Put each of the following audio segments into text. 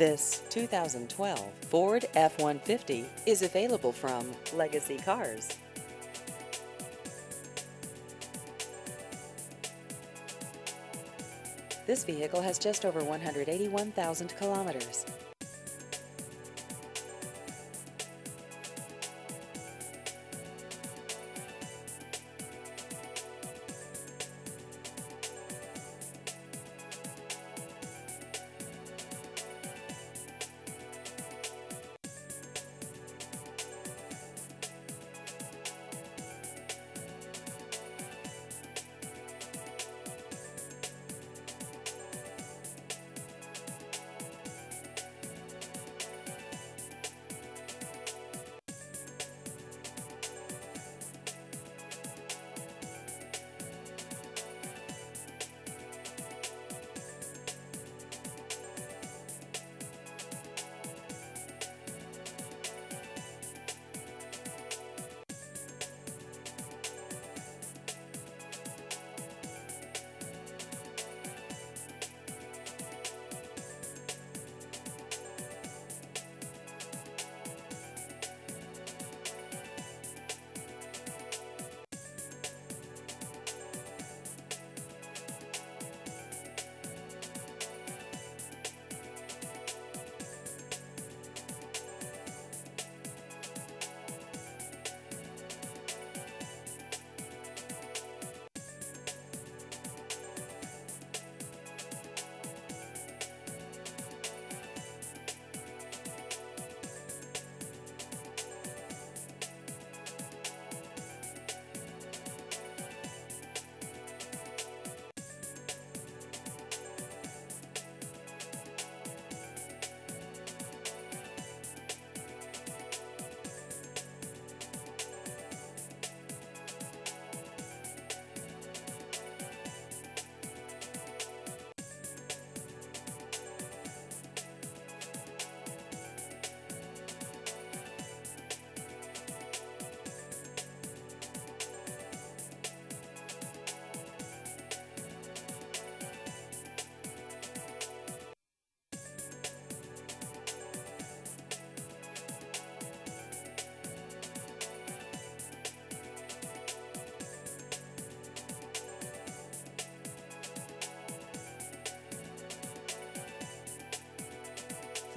This 2012 Ford F-150 is available from Legacy Cars. This vehicle has just over 181,000 kilometers.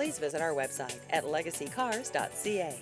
Please visit our website at legacycars.ca.